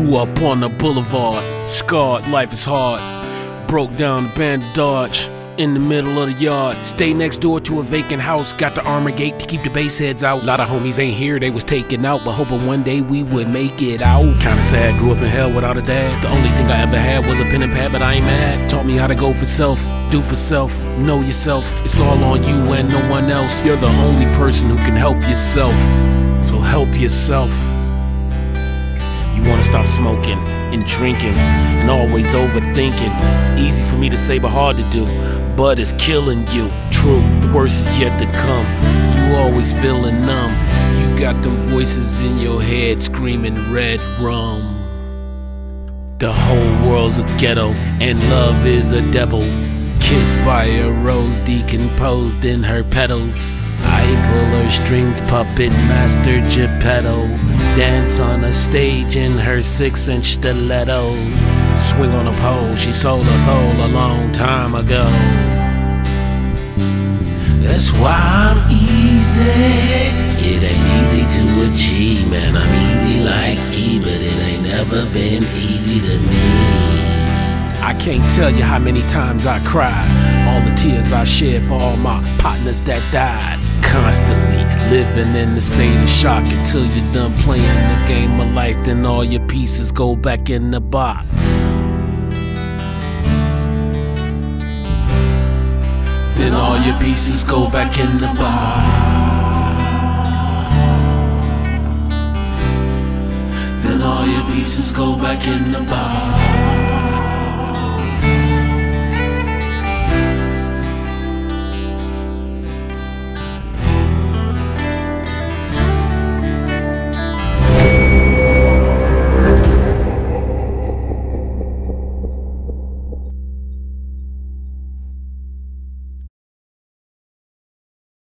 Grew up on the boulevard, scarred, life is hard. Broke down the band Dodge in the middle of the yard. Stay next door to a vacant house, got the armor gate to keep the base heads out. lot of homies ain't here, they was taken out, but hoping one day we would make it out. Kinda sad, grew up in hell without a dad. The only thing I ever had was a pen and pad, but I ain't mad. Taught me how to go for self, do for self, know yourself. It's all on you and no one else. You're the only person who can help yourself. So help yourself. You wanna stop smoking and drinking and always overthinking. It's easy for me to say, but hard to do. But it's killing you. True, the worst is yet to come. You always feeling numb. You got them voices in your head screaming red rum. The whole world's a ghetto, and love is a devil. Kissed by a rose decomposed in her petals. I pull her strings, puppet master Geppetto. Dance on a stage in her six inch stiletto. Swing on a pole, she sold her soul a long time ago. That's why I'm easy. It ain't easy to achieve, man. I'm easy like E, but it ain't never been easy to me. I can't tell you how many times I cried. All the tears I shed for all my partners that died. Constantly living in the state of shock until you're done playing the game of life. Then all your pieces go back in the box. Then all your pieces go back in the box. Then all your pieces go back in the box.